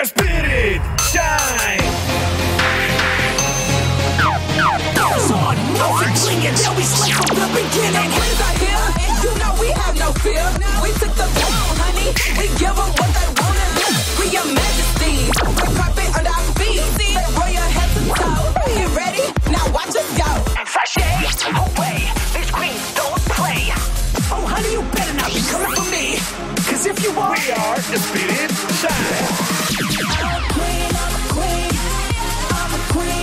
Spirit Shine. We are the Spirit Shine. Queen of Colombia, I'm a queen, I'm a queen.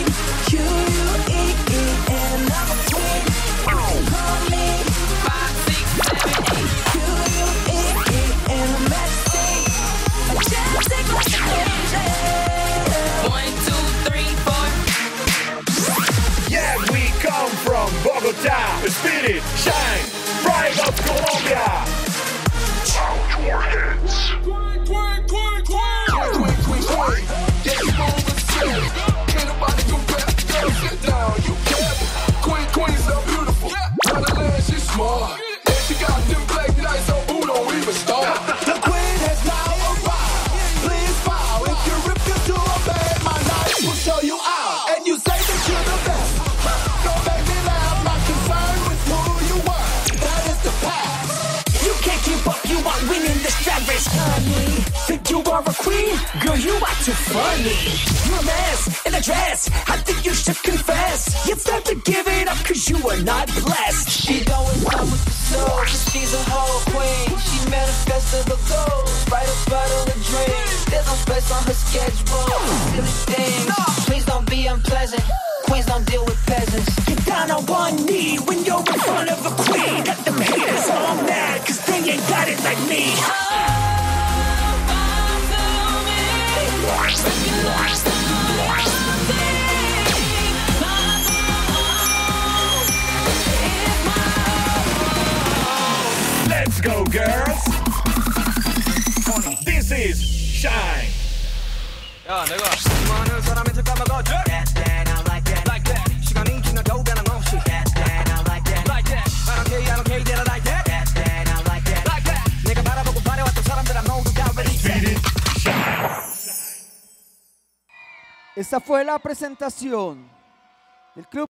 Queen. Q-U-E-E-N. Queen. Q-U-E-E-N. Bow your heads. The queen has now arrived. Please bow. If you refuse to obey, my knife will show you out. And you are a queen? Girl, you are too funny. You're a mess in a dress. I think you should confess. It's time to give it up, cause you are not blessed. She going down with the soul. She's a whole queen. She manifested the goals. Write a bottle of dreams. There's no space on her schedule. Silly things. Please don't be unpleasant. Queens don't deal with peasants. Get down on one knee when you're in front of a queen. Got them haters all mad, cause they ain't got it like me. girls. This is Shine. 야 내가 수많은 사람의 들 까먹어줘 That that I like that Like that 시간이 지나도 변함없이 That that I like that Like that I don't care I don't care that I like that That that I like that Like that 내가 바라보고 바래왔던 사람들아 모두 다 ready Spirit Shine. Esta fue la presentación del Club